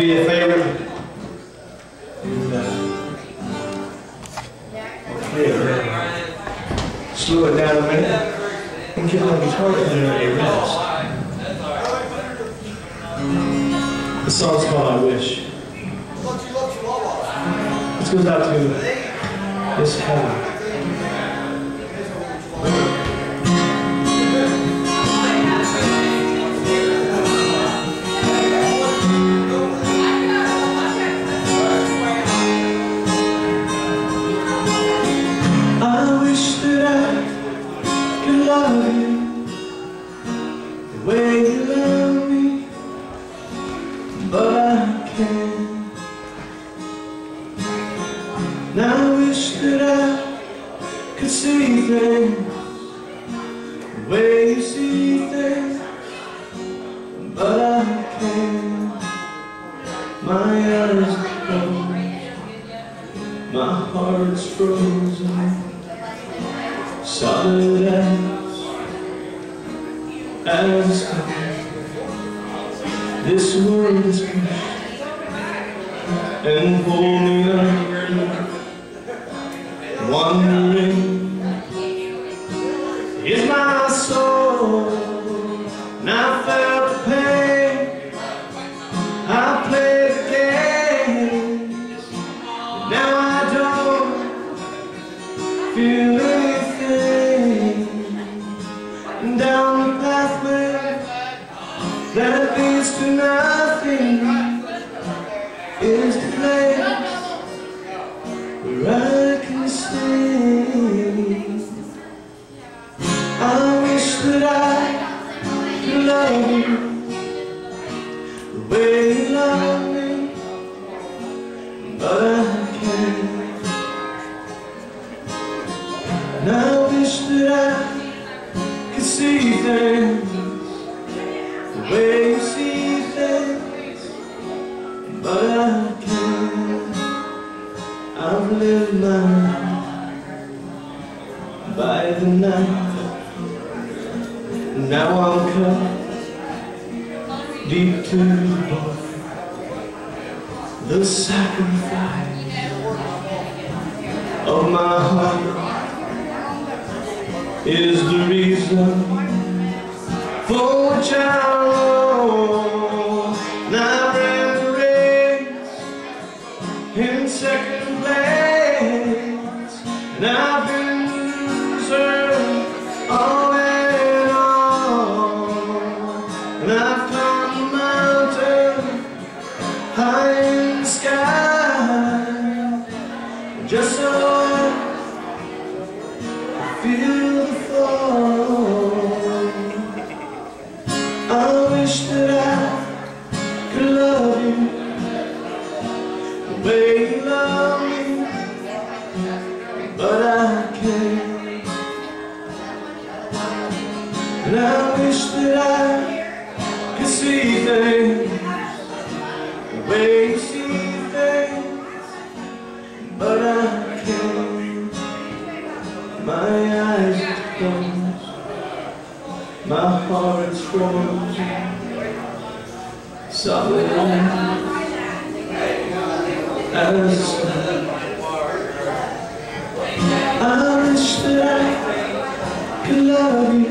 be a favor. And, okay, uh, slow it down a minute and my guitar a rest. The song's called I Wish. This goes out to Miss Heather. The way you love me, but I can't. And I wish that I could see things the way you see things, but I can't. My eyes are closed, my heart's frozen solid as as. This world is pushed and pull me wondering is my soul. I felt the pain. I played the games. Now I don't feel to nothing is the place where I can stay. I wish that I could love you the way you love me, but I can't. And I wish that I could see things the way By the night. Now I'm cut deep to the bone. The sacrifice of my heart is the reason for which I the sky, just so I feel the fall. I wish that I could love you the way you love me, but I can't. And I wish that I could see things But I can't. My eyes are closed. My heart is frozen. Something As I wish that I could love you.